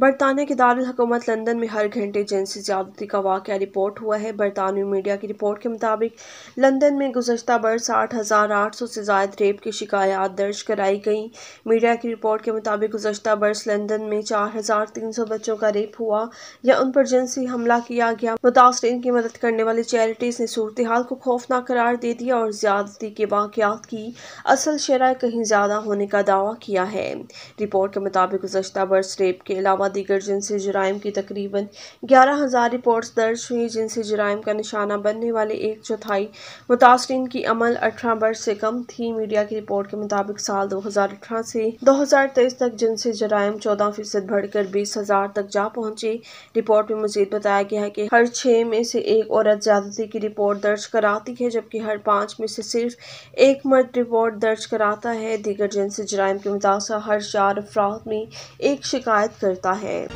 बरतानिया के दारकूमत लंदन में हर घंटे जिनसी ज्यादती का वाक़ रिपोर्ट हुआ है। बरतानवी मीडिया की रिपोर्ट के मुताबिक, लंदन में गुजशत बरस साठ हज़ार आठ सौ से जायद रेप की शिकायत दर्ज कराई गई। मीडिया की रिपोर्ट के मुताबिक, गुजशत बरस लंदन में चार हज़ार तीन सौ बच्चों का रेप हुआ, या उन पर जिनसी हमला किया गया। मुतासरीन की मदद करने वाली चैरिटीज़ ने सूरत हाल को खौफनाक करार दे दिया और ज्यादती के वाक़ात की असल शरह कहीं ज़्यादा होने का दावा किया है। रिपोर्ट के मुताबिक, गुजशत बरस रेप के अलावा दीगर जिनसी जराइम की तकरीबन ग्यारह हज़ार रिपोर्ट्स दर्ज हुई, जिनसी जराइम का निशाना बनने वाले एक चौथाई मुतासरीन की अमल अठारह वर्ष से कम थी। मीडिया की रिपोर्ट के मुताबिक साल दो हज़ार अठारह से दो हज़ार तेईस तक जिनसी जराइम चौदह फ़ीसद बढ़कर बीस हज़ार तक जा पहुँचे। रिपोर्ट में मजीद बताया गया है कि हर छः में से एक औरत ज्यादती की रिपोर्ट दर्ज कराती है, जबकि हर पाँच में से सिर्फ़ एक मर्द रिपोर्ट दर्ज कराता है। दीगर जिनसी जराइम के मुतासा हर चार अफराद में एक शिकायत करता है